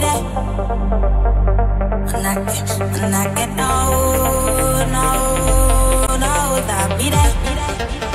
thamire nake nake no no no thamire no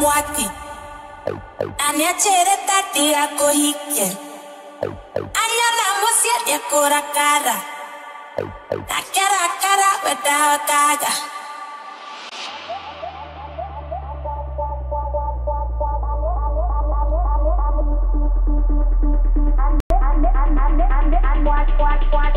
mwati anechere tati akohikie anyala musielie kura kara takera kara wedawa kaga Watch, watch, watch.